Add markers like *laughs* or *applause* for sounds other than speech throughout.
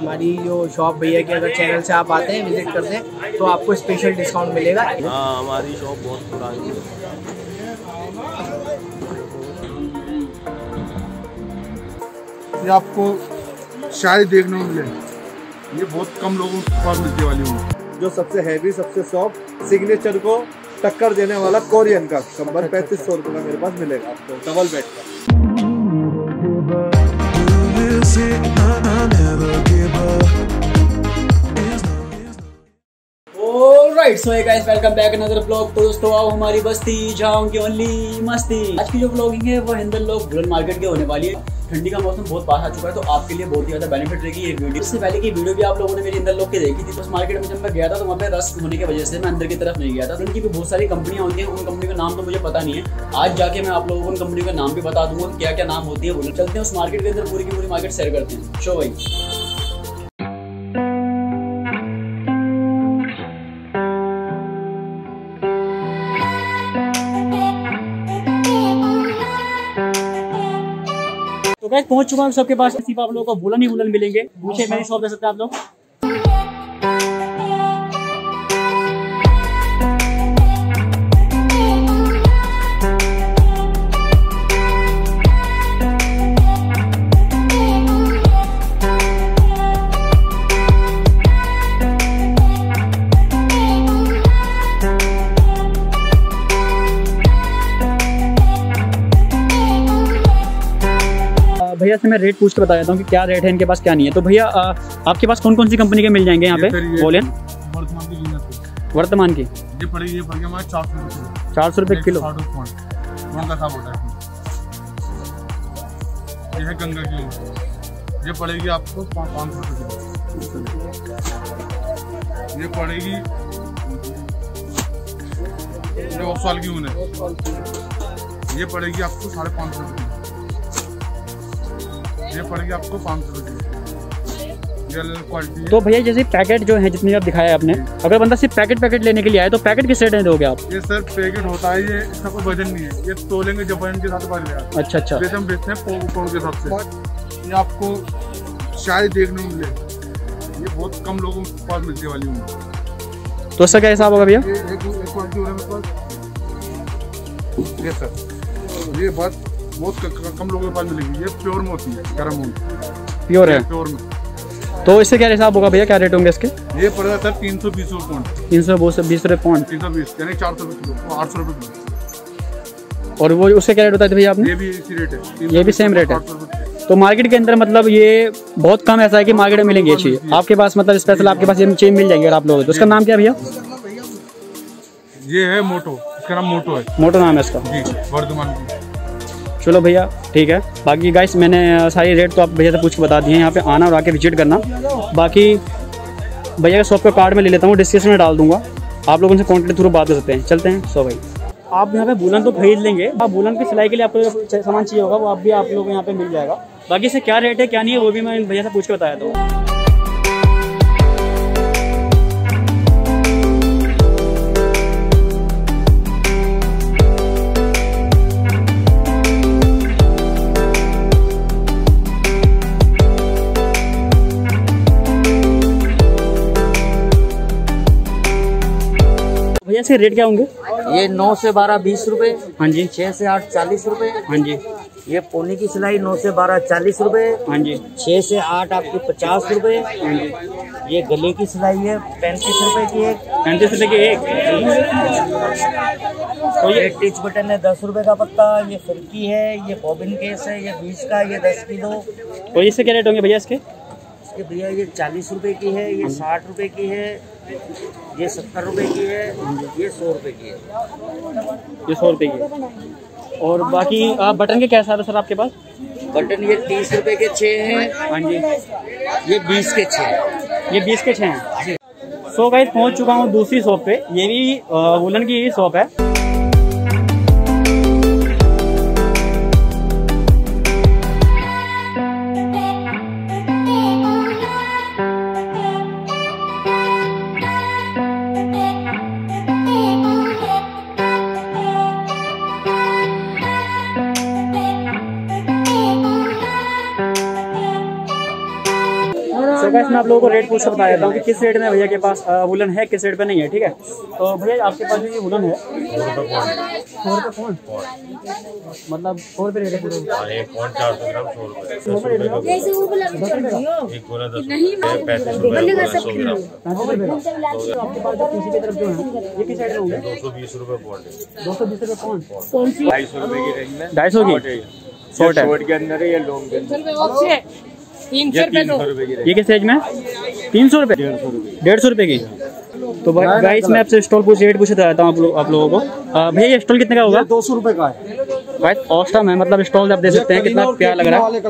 हमारी जो शॉप भैया की अगर चैनल से आप आते हैं विज़िट करते हैं तो आपको स्पेशल डिस्काउंट मिलेगा। हाँ हमारी शॉप बहुत पुरानी है। ये आपको शायद देखने को मिले ये बहुत कम लोगों के पास मिलने वाली हूँ जो सबसे हैवी सबसे सॉफ्ट सिग्नेचर को टक्कर देने वाला कोरियन का। कंबल पैंतीस सौ रुपये का मेरे पास मिलेगा आपको डबल बेड का। Right so guys welcome back another blog तो दोस्तों, आओ हमारी बस्ती, जाओ की ओनली मस्ती। आज की जो ब्लॉगिंग है, वो हिंदन लोग बुलन मार्केट के होने वाली है। ठंडी का मौसम बहुत पास आ चुका है तो आपके लिए बहुत ही ज़्यादा बेनिफिट रहेगी ये वीडियो इससे पहले की वीडियो भी आप लोगों ने मेरी अंदर लोग के देखी थी तो उस मार्केट में जब मैं गया था तो वहाँ पे रस होने की वजह से मैं अंदर की तरफ़ नहीं गया था। तो उनकी भी बहुत सारी कंपनियाँ होती है, उन कंपनी का नाम तो मुझे पता नहीं है। आज जाके मैं आप लोगों को उन कंपनी का नाम भी बता दूँगा क्या क्या नाम होती है, वो चलते हैं उस मार्केट के अंदर, पूरी की पूरी मार्केट शेयर करते हैं। शो भाई। पहुँच चुका हूँ सबके पास। सिर्फ़ आप लोगों को वुलन ही वुलन मिलेंगे। पूछे मेरी शॉप दे सकते हैं आप लोग। भैया से मैं रेट पूछ के बता देता हूँ कि क्या रेट है इनके पास क्या नहीं है। तो भैया आपके पास कौन कौन सी कंपनी के मिल जाएँगे यहाँ पे? बोलेन वर्तमान की कीमत। वर्तमान की? ये पड़ेगी ये पड़ेगी हमारे चार सौ रुपये किलो। साठ रुपये फ़ोन का साफ़ होता है। ये है गंगा की ये पड़ेगी आपको पाँच सौ रुपये ये पड़ेगी ये ऑफ़ साल की ऊन है। ये पड़ेगी आपको साढ़े पाँच सौ रुपये ये पड़ेगी आपको पाँच सौ रुपये। क्वालिटी तो भैया जैसे पैकेट जो है जितनी आप दिखाया आपने अगर बंदा सिर्फ़ पैकेट पैकेट लेने के लिए आए तो पैकेट किस रेट में दोगे आप? ये सर पैकेट होता है ये इसका कोई वज़न नहीं है। ये तोलेंगे जापान के साथ पड़ गया अच्छा अच्छा। जैसे हम बेचते हैं पाउंड के हिसाब से। ये आपको शायद देखने को मिले। ये बहुत कम लोगों के पास मिलने वाली हूँ तो इसका क्या हिसाब होगा भैया? ये एक एक क्वालिटी हो रहा है मेरे पास ये सर ये बात बहुत कम लोगों के पास मिलेगी। ये प्योर में होती है गर्म ऊन प्योर है? प्योर में तो इससे क्या हिसाब होगा भैया? क्या रेट होंगे इसके? ये पड़ेगा सर तीन सौ बीस रुपये पौंड तीन सौ बीस रुपये पॉइंट तीन सौ बीस यानी चार सौ रुपये किलो आठ सौ रुपये किलो। और वो उससे क्या रेट बताया था भैया आपने? ये भी इसी रेट है। ये भी same rate है। 800 रुपये किलो। तो मार्केट के अंदर मतलब ये बहुत कम ऐसा है कि मार्केट में मिलेंगे ये चीज़ आपके पास मतलब स्पेशल आपके पास ये चीज़ मिल जाएँगे अगर आप लोग तो। उसका नाम क्या भैया? ये है मोटो। इसका नाम मोटो है। मोटो नाम है इसका। जी वर्धमान चलो भैया, ठीक है। बाकी गाइस मैंने सारी रेट तो आप भैया से पूछ के बता दिए यहाँ पे आना और आके विज़िट करना। बाकी भैया के शॉप का कार्ड में ले लेता हूँ डिस्क्रिप्शन में डाल दूँगा। आप लोग उनसे कॉन्टेक्ट थ्रू बात कर सकते हैं। चलते हैं, सो भाई। आप यहाँ पे बुलन तो खरीद लेंगे। आप बुलन की सिलाई के लिए आपको सामान चाहिए होगा, वो आप भी आप लोग को यहाँ पे मिल जाएगा। बाकी से क्या रेट है, क्या नहीं है, वो भी मैं भैया से पूछ के बताया था इसके रेट क्या होंगे? ये नौ से बारह बीस रुपए हाँ जी। छह से आठ चालीस रुपए। हाँ जी। ये पोनी की सिलाई नौ से बारह चालीस रुपए हाँ जी। छह से आठ आपकी पचास रुपए। हाँ जी। ये गले की सिलाई है पैंतीस रुपए की एक। पैंतीस रुपये की एक? तो ये टिच बटन है दस रुपए का पत्ता ये फिरकी है ये बॉबिन केस है ये बीस का ये दस की दो तो इससे क्या रेट होंगे भैया इसके? इसके भैया ये चालीस रुपए की है ये साठ रुपए की है ये सत्तर रुपए की है ये सौ रुपए की है। ये सौ रुपये की और बाकी आप बटन के क्या हिसाब है सर आपके पास? बटन ये तीस रुपए के छः हैं। हाँ जी। ये बीस के छः। ये बीस के छः हैं। सो गाइस पहुँच चुका हूँ दूसरी शॉप पे। ये भी वुलन की ही शॉप है। मैं आप लोगों को रेट पूछ कर बता देता हूँ कि किस रेट में भैया के पास वुलन है किस रेट पे नहीं है ठीक है? तो भैया आपके पास जो ये वुलन है सौ रुपये कौन? मतलब सौ रुपये रेट है तो आपके पास जो पीछे की तरफ़ जो है? ये किस रेट में होंगे? दो सौ बीस रुपये कौन कौन ढाई सौ की रेंज में ढाई सौ की? शॉर्ट है। शॉर्ट के अंदर है या लॉन्ग के अंदर? तीन ये सौ रुपए किस रेंज में? तीन सौ रुपये। डेढ़ सौ रुपये। की? तो भाई मैं आपसे स्टॉल पूछ रेट पूछे रहता हूँ आप, लो, आप लोगों को। भैया ये स्टॉल कितने का होगा? दो सौ रुपए का है। भाई ऑस्टम है मतलब स्टॉल आप दे सकते हैं कितना प्यार लग रहा है।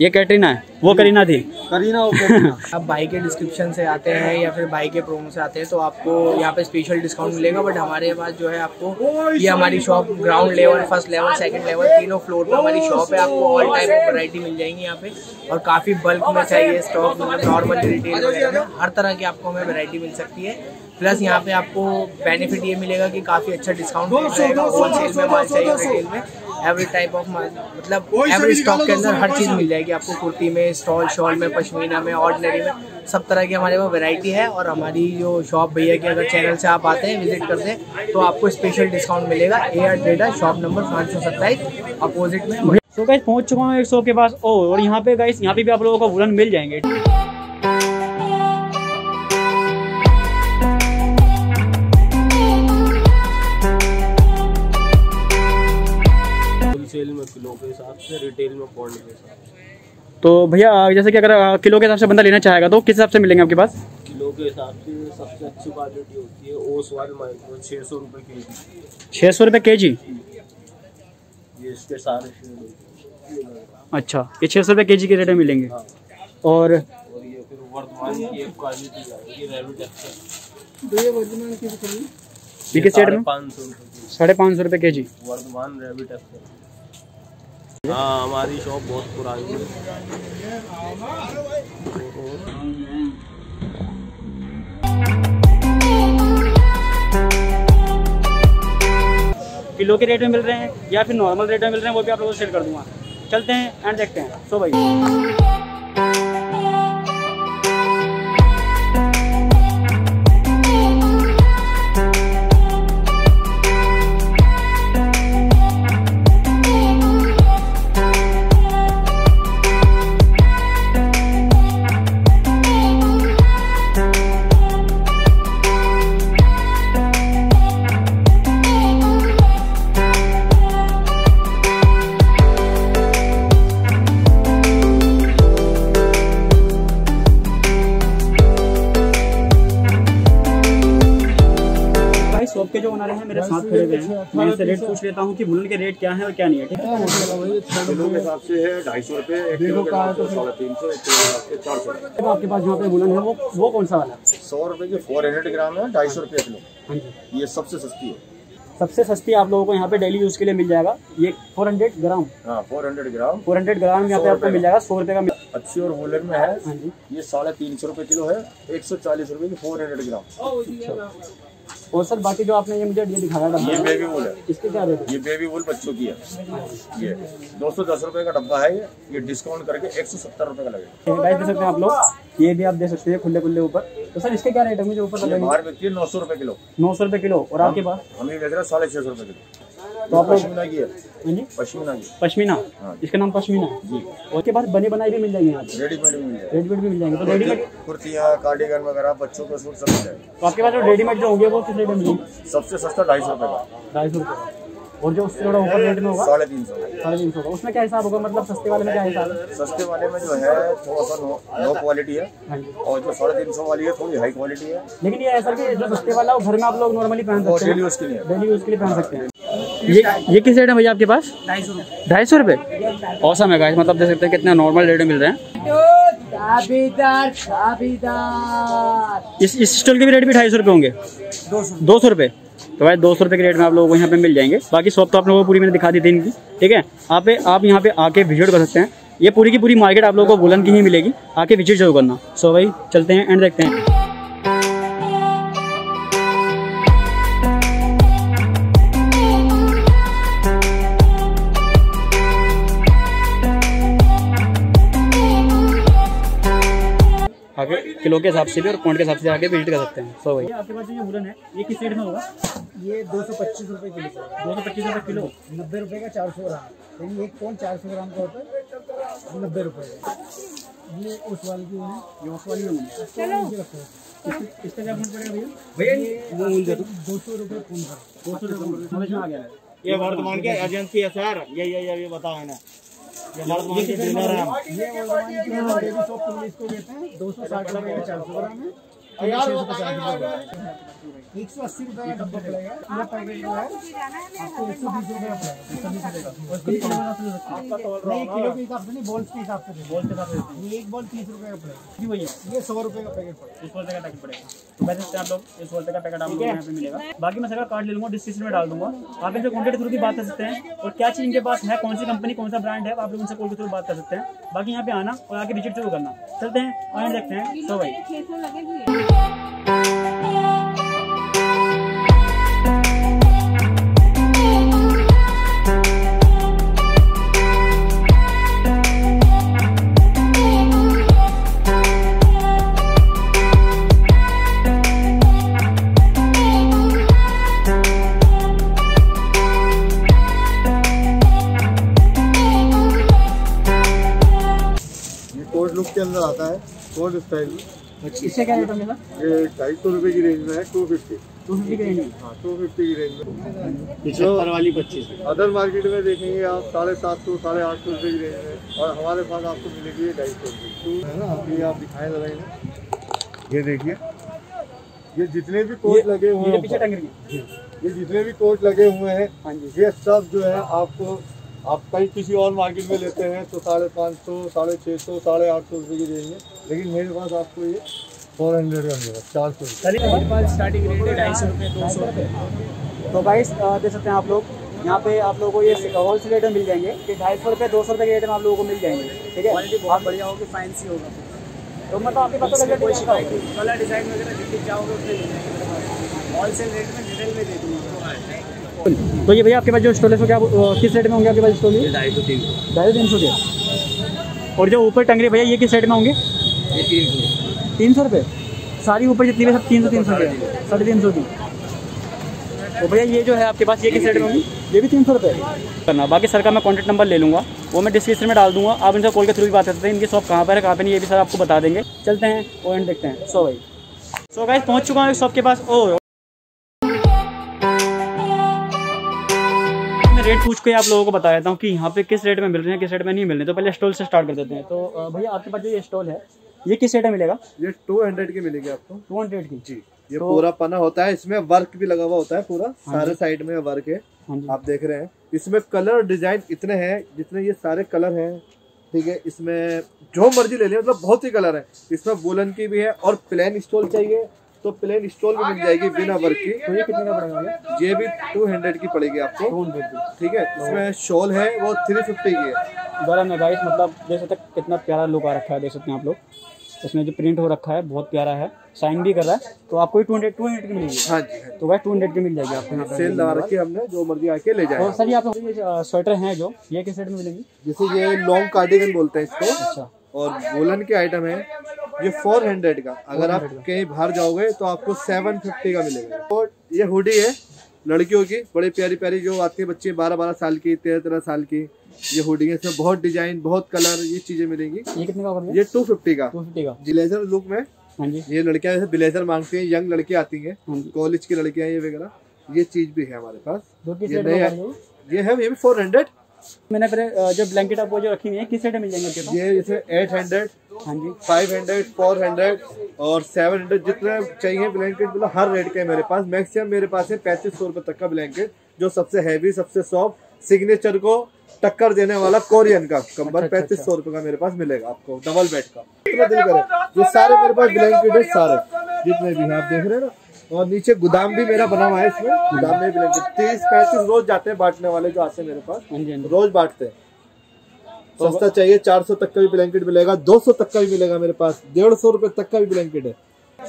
ये कैटरीना है। वो करीना थी। करीना *laughs* आप बाई के डिस्क्रिप्शन से आते हैं या फिर बाई के प्रोमो से आते हैं तो आपको यहाँ पे स्पेशल डिस्काउंट मिलेगा बट हमारे पास जो है आपको ये हमारी shop ground level first level second level तीनों फ्लोर पे हमारी शॉप है। आपको ऑल टाइप ऑफ़ वैरायटी मिल जाएँगी यहाँ पे। और काफ़ी बल्क में चाहिए स्टॉक मतलब नॉर्मल रिटेल वगैरह में हर तरह की आपको हमें वैरायटी मिल सकती है। प्लस यहाँ पे आपको बेनिफिट ये मिलेगा कि काफ़ी अच्छा डिस्काउंट मिल जाएगा होलसेल में माल चाहिए रिटेल में। एवरी टाइप ऑफ़ मतलब एवरी स्टॉक के अंदर हर चीज़ मिल जाएगी आपको कुर्ती में स्टॉल शॉल में पश्मीना में ऑर्डिनरी में सब तरह की हमारे पास वैरायटी है और हमारी जो शॉप भैया की अगर चैनल से आप आते हैं विज़िट करते हैं तो आपको स्पेशल डिस्काउंट मिलेगा। A R data shop number पाँच सौ सत्ताईस अपोजिट में। तो गाइस पहुँच चुका हूँ एक शॉप के पास और यहाँ पे गाइस यहाँ पे भी आप लोगों को वुलन मिल जाएँगे। किलो के हिसाब से रिटेल में पौंड के हिसाब से। तो भैया जैसे कि अगर किलो के हिसाब से बंदा लेना चाहेगा तो किस हिसाब से मिलेंगे आपके पास? किलो के हिसाब से सबसे अच्छी क्वालिटी होती है ओस वाल माइक्रो छः सौ रुपये के जी। छः सौ रुपये के जी? ये इसके सारे हैं। अच्छा ये छः सौ रुपये के जी के रेट में मिलेंगे। हाँ। और और ये फिर वर्धमान की एक क्वालिटी आएगी रेविड एक्सेल ये किस रेट में? पाँच सौ रुपये की साढ़े पाँच सौ रुपये के जी। वर्धमान रेविड एक्सेल हाँ हमारी शॉप बहुत पुरानी है। किलो के रेट में मिल रहे हैं या फिर नॉर्मल रेट में मिल रहे हैं, वो भी आप लोगों को शेयर कर दूँगा। चलते हैं एंड देखते हैं। सो भाई ओनर हैं मेरे साथ खड़े हुए हैं। मैं इनसे रेट पूछ लेता हूँ कि बुलन के रेट क्या है और क्या नहीं है ठीक है? किलो के हिसाब से है ढाई सौ रुपये एक किलो का तो साढ़े तीन सौ एक किलो आपके चार सौ। आपके पास यहाँ पे बुलन है वो वो कौन सा वाला है? सौ रुपये की फोर हंड्रेड ग्राम है ढाई सौ रुपये किलो। हाँ जी। ये सबसे सस्ती है। सबसे सस्ती आप लोगों को यहाँ पे डेली यूज़ के लिए मिल जाएगा। ये 400 ग्राम हाँ फोर हंड्रेड ग्राम 400 ग्राम यहाँ पे आपको मिल जाएगा सौ रुपए का मिल अच्छी और होलर में है। हाँ जी। ये साढ़े तीन सौ रुपये किलो है एक सौ चालीस रुपये की फोर हंड्रेड ग्राम और सर बाकी जो आपने ये मुझे ये दिखाया ये बेबी वूल है। इसके क्या रेट है? ये बेबी वूल बच्चों की है। ये दो सौ दस रुपये का डब्बा है ये ये डिस्काउंट करके एक सौ सत्तर रुपये का लगेगा। गाइस दे सकते हैं आप लोग ये भी आप दे सकते हैं खुले खुले ऊपर। तो सर इसके क्या रेट है? मुझे ऊपर बाहर है नौ सौ रुपये किलो। नौ सौ रुपये किलो। और आपके पास? हमें ये बेच रहे हैं साढ़े छह सौ रुपये किलो। तो आप पश्मीना की है जी। पश्मीना की पश्मीना। हाँ। इसका नाम पश्मीना। जी। उसके बाद बने बनाई भी मिल जाएगी यहाँ रेडीमेड भी मिल जाए रेडीमेड भी मिल जाएँगे। तो रेडीमेड कुर्तियाँ कार्डिगन वगैरह बच्चों के सूट सब मिल जाएगा। तो आपके पास जो रेडीमेड जो होंगे वो किस रेट में मिलेंगे? सबसे सस्ता ढाई सौ रुपये का। ढाई सौ रुपये और जो उससे थोड़ा ऊपर रेट में होगा? साढ़े तीन सौ। साढ़े तीन सौ का। उसमें क्या हिसाब होगा? मतलब सस्ते वाले में क्या हिसाब है? सस्ते वाले में जो है थोड़ा सा लो क्वालिटी है। हाँ और जो साढ़े तीन सौ वाली है थोड़ी हाई क्वालिटी है। लेकिन ये ऐसा कि जो सस्ते वाला वो घर में आप लोग नॉर्मली पहन सकते डेली हैं यूज़ के लिए। डेली यूज़ के लिए पहन सकते हैं। ये ये किस रेट है भैया आपके पास? ढाई सौ रुपये रुपये औसम है गाइस मतलब देख सकते हैं कितने नॉर्मल रेट में मिल रहे हैं। दाबीदार दाबीदार इस इस स्टॉल के भी रेट भी ढाई सौ रुपये होंगे। दो सौ। दो सौ रुपये तो भाई दो सौ रुपये के रेट में आप लोगों को यहाँ पे मिल जाएँगे। बाकी शॉप तो आप लोगों को पूरी मैंने दिखा दी थी इनकी। ठीक है? आप आप यहाँ पे आके विज़िट कर सकते हैं। ये पूरी की पूरी मार्केट आप लोगों को बुलंद की ही मिलेगी। आके विज़िट ज़रूर करना। सो भाई चलते हैं एंड देखते हैं। आगे किलो के हिसाब से भी और पॉइंट के हिसाब से आगे विज़िट कर सकते हैं। सो भाई आपके पास जो ये वुलन है ये किस रेट में होगा? ये दो सौ पच्चीस रुपये किलो। दो सौ पच्चीस रुपये किलो। नब्बे रुपये का चार सौ ग्राम। यानी एक पौन चार सौ ग्राम का होता है नब्बे रुपये का ये उस वाली की है। ये उस वाली इसका क्या पॉइंट पड़ेगा भैया? भैया दो सौ रुपये का दो सौ रुपये समझ में आ गया। ये वर्धमान के एजेंसी है सर ये ये ये ये बताओ है ना ये डीलर है हैं दो सौ साठ रुपये का चार सौ ग्राम है। एक सौ अस्सी रुपये का डब्बा पड़ेगा। पूरा पैकेट जो है? आपको एक सौ बीस रुपये का पड़ेगा। एक सौ बीस रुपये का। नहीं किलो के हिसाब से नहीं बॉल्स के हिसाब से बॉल के हिसाब से ये एक बॉल तीस रुपये का पड़ेगा। जी भैया। ये सौ रुपये का पैकेट पड़ेगा। का पैकेट पड़ेगा। तो वैसे आप लोग का पैकेट आप लोगों को यहाँ पे मिलेगा। बाकी मैं सर कार्ड ले लूँगा डिस्क्रिप्शन में डाल दूँगा। आप इनसे कॉन्टेक्ट थ्रू की बात कर सकते हैं। और क्या चीज़ इनके पास है कौन सी कंपनी कौन सा ब्रांड है आप लोग उनसे कॉल के थ्रू बात कर सकते हैं। बाकी यहाँ पे आना और आके विज़िट ज़रूर करना। चलते हैं और देखते हैं। तो भाई। कोट स्टाइल इससे क्या रेट होगा ये ढाई सौ रुपये की रेंज में है टू फिफ्टी टू फिफ्टी के रेंज में? हाँ टू फिफ्टी की रेंज में। पिछहत्तर वाली पच्चीस अदर मार्केट में देखेंगे आप साढ़े सात सौ साढ़े आठ सौ रुपये की रेंज में। और हमारे पास आपको मिलेगी ढाई सौ रुपये टू है ना अभी आप दिखाएँ इन्हें। ये देखिए ये जितने भी कोट लगे हुए ये पीछे हैं टंग रही है। ये जितने भी कोट लगे हुए हैं हाँ जी। ये सब जो है आपको आप कहीं किसी और मार्केट में लेते हैं तो साढ़े पाँच सौ साढ़े छः सौ साढ़े आठ सौ रुपये की रेंज में। लेकिन मेरे पास आपको ये फोर हंड्रेड का मिलेगा चार सौ चलिए हमारे पास स्टार्टिंग रेट है ढाई सौ रुपये दो सौ रुपये। तो गाइस देख सकते हैं आप लोग यहाँ पे आप लोगों को ये होल सेल रेट में मिल जाएँगे कि ढाई सौ रुपये दो सौ रुपये के रेट में आप लोगों को मिल जाएँगे ठीक है? क्वालिटी बहुत बढ़िया होगी फैंसी होगा। तो मतलब आपके पता लगे कोई शिकायत नहीं। कलर डिज़ाइन वगैरह जितनी चाहोगे उतने मिल जाएँगे। होलसेल रेट में डिटेल में दे दूँगा। तो ये भैया आपके पास जो स्टॉल है सो क्या किस रेट में होंगे आपके पास स्टॉल ढाई सौ तीन सौ। ढाई तीन सौ के। और जो ऊपर टंगरी भैया ये किस रेट में होंगे? ये तीन सौ। तीन सौ रुपये? सारी ऊपर जितनी भी सब तीन सौ तीन सौ की साढ़े तीन सौ की। तो भैया ये जो है आपके पास ये किस रेट में होंगी? ये भी तीन सौ रुपये। करना। बाकी सर का मैं कॉन्टैक्ट नंबर ले लूँगा। वो मैं डिस्क्रिप्शन में डाल दूँगा। आप इनसे कॉल के थ्रू भी बात करते हैं इनकी शॉप कहाँ पर है कहाँ पर नहीं ये भी सर आपको बता देंगे। चलते हैं और एंड देखते हैं। सो भाई। सो गाइस पहुँच चुका हूँ शॉप के पास। ओ रेट पूछ के आप लोगों को बता देता हूँ कि यहाँ पे किस रेट में मिल रहे हैं किस रेट में नहीं मिल रहे तो पहले स्टॉल से स्टार्ट कर देते हैं। तो भैया आपके पास जो ये स्टॉल है ये किस रेट में मिलेगा? ये टू हंड्रेड की मिलेगी आपको। टू हंड्रेड की? जी। ये तो- पूरा पना होता है इसमें वर्क भी लगा हुआ होता है पूरा। सारे साइड में वर्क है। हाँ आप देख रहे हैं। इसमें कलर डिज़ाइन इतने हैं जितने ये सारे कलर हैं। ठीक है? इसमें जो मर्ज़ी ले लिया मतलब बहुत ही कलर है। इसमें वुलन की भी है और प्लेन स्टोल चाहिए तो प्लेन स्टोल भी मिल जाएगी बिना वर्क की। तो ये कितने का पड़ेगा? ये भी टू हंड्रेड की पड़ेगी आपको। टू हंड्रेड की। ठीक है? इसमें शॉल है वो थ्री फिफ्टी की है। बड़ा में गाइस मतलब देख सकते कितना प्यारा लुक आ रखा है देख सकते हैं आप लोग। इसमें जो प्रिंट हो रखा है बहुत प्यारा है। साइन भी कर रहा है तो आपको टू हंड्रेड टू हंड्रेड की मिलेगी। हाँ जी हाँ तो भाई टू हंड्रेड की मिल जाएगी आपको। सेल लगा रखी है हमने जो मर्ज़ी आके ले जाए। और सर ये आप स्वेटर हैं जो ये किस रेट में मिलेंगी? जैसे ये लॉन्ग कार्डिगन बोलते हैं इसको। अच्छा। और वुलन के आइटम है। ये फोर हंड्रेड का। अगर आप कहीं बाहर जाओगे तो आपको सेवन फिफ्टी का मिलेगा। और ये हुडी है लड़कियों की बड़े प्यारी प्यारी जो आती है बच्चे बारह बारह साल की तेरह तेरह साल की ये होर्डिंग है इसमें बहुत डिज़ाइन बहुत कलर ये चीज़ें मिलेंगी। ये कितने का ये टू फिफ्टी का। टू फिफ्टी का। ब्लेजर लुक में? हाँ जी। ये लड़कियाँ जैसे ब्लेजर मांगती हैं यंग लड़कियाँ आती हैं हाँ कॉलेज की लड़कियाँ ये वगैरह ये चीज़ भी है हमारे पास। ये नया ये? है ये भी फोर हंड्रेड मैंने जो ब्लैंकेट आप वो जो रखी हुई है किस रेट में मिल जाएँगे ये जैसे एट हंड्रेड हाँ जी। फाइव हंड्रेड फोर हंड्रेड और सेवन हंड्रेड जितने चाहिए ब्लैंकेट मतलब हर रेट के है मेरे पास। मैक्सिमम मेरे पास है पैंतीस सौ रुपए तक का ब्लैंकेट जो सबसे हैवी सबसे सॉफ्ट सिग्नेचर को टक्कर देने वाला कोरियन का कंबल अच्छा, पैंतीस सौ रुपए का मेरे पास मिलेगा आपको डबल बेड का। इतना दिल करे ये सारे मेरे पास ब्लैंकेट है सारे। जितने भी हैं आप देख रहे हैं ना। और नीचे गोदाम भी मेरा बना हुआ है इसमें। गोदाम में ब्लैंकेट तीस पैंतीस रोज जाते हैं बांटने वाले जो आते हैं मेरे पास। हाँ जी हाँ जी। रोज बांटते हैं। सस्ता चाहिए चार सौ तक का भी ब्लैंकेट मिलेगा दो सौ तक का भी मिलेगा मेरे पास डेढ़ सौ रुपए तक का भी ब्लैंकेट है।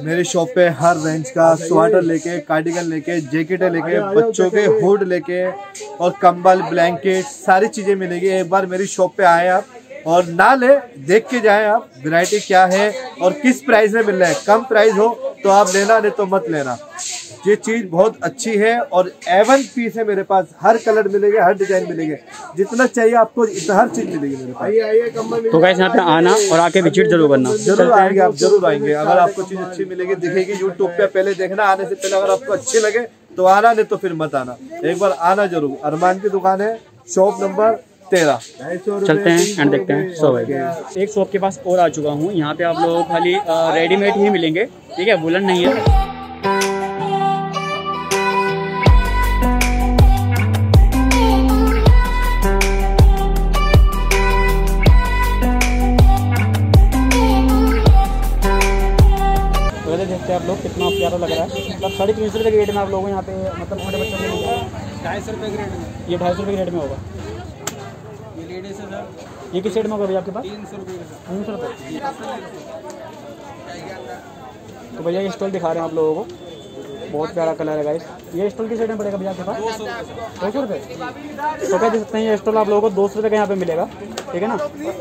मेरी शॉप पे हर रेंज का स्वेटर लेके कार्डिगन लेके जैकेटें लेके बच्चों के हुड लेके और कंबल ब्लैंकेट सारी चीज़ें मिलेगी। एक बार मेरी शॉप पे आए आप और ना ले देख के जाए आप वैरायटी क्या है और किस प्राइस में मिल रहा है। कम प्राइस हो तो आप लेना नहीं तो मत लेना। ये चीज़ बहुत अच्छी है और एवन पीस है मेरे पास। हर कलर मिलेंगे हर डिज़ाइन मिलेंगे। जितना चाहिए आपको इतना हर चीज़ मिलेगी मेरे पास। तो गैस यहाँ पे आना और आके विज़िट ज़रूर करना ज़रूर आएँगे आप ज़रूर आएँगे। अगर आपको चीज़ अच्छी मिलेगी दिखेगी यूट्यूब पे पहले देखना आने से पहले अगर आपको अच्छी लगे तो आना नहीं तो फिर मत आना। एक बार आना ज़रूर। अरमान की दुकान है शॉप नंबर तेरह। चलते हैं एंड देखते हैं। सो भाई। एक शॉप के पास और आ चुका हूँ। यहाँ पे आप लोगों को खाली रेडीमेड ही मिलेंगे। ठीक है वुलन नहीं है। लोग कितना प्यारा लग रहा है। मतलब साढ़े तीन सौ रुपये के रेट में आप लोगों यहाँ पे मतलब छोटे बच्चों के लिए ढाई सौ रुपये के रेट में? ये ढाई सौ रुपये के रेट में होगा। ये लेडीज़ है सर ये किस रेट में होगा भैया आपके पास? तीन सौ रुपये तीन सौ रुपये तो भैया ये स्टॉल दिखा रहे हैं आप लोगों को। बहुत प्यारा कलर है गाइस ये स्टॉल किस रेट में पड़ेगा भैया आपके पास? दो सौ रुपये तो क्या दे सकते हैं ये स्टॉल आप लोगों को? दो सौ रुपये का यहाँ पे मिलेगा। ठीक है ना?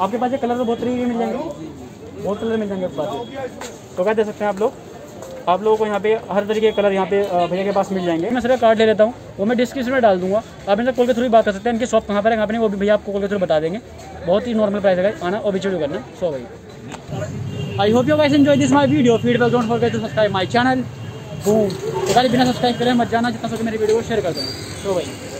आपके पास ये कलर तो बहुत तरीके मिल जाएँगे। बहुत कलर मिल जाएँगे आपके पास। तो क्या दे सकते हैं आप लोग? आप लोगों को यहाँ पे हर तरीके के कलर यहाँ पे भैया के पास मिल जाएँगे। मैं सर कार्ड ले लेता हूँ, वो मैं डिस्क्रिप्शन में डाल दूँगा। आप इनसे कॉल के थ्रू बात कर सकते हैं, इनकी शॉप कहाँ पर है, कहाँ पर वो भी भैया आपको कॉल के थ्रू बता देंगे। बहुत ही नॉर्मल प्राइस है, आना और विज़िट करना सो भाई। I hope you guys enjoy this my video feedback don't forget to subscribe my channel बिना सब्सक्राइब करें, मत जाना, जितना सके मेरी वीडियो को शेयर कर देना। सो भाई।